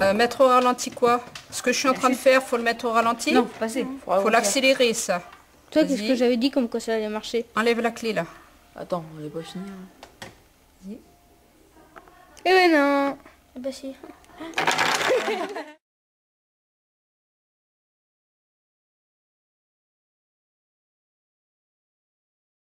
Euh, mettre au ralenti quoi? Ce que je suis en train de faire, faut le mettre au ralenti? Non, passer. Faut l'accélérer ça. Toi, qu'est-ce que j'avais dit comme quoi ça allait marcher? Enlève la clé là. Attends, on n'est pas fini. hein. Eh ben non Eh ben si.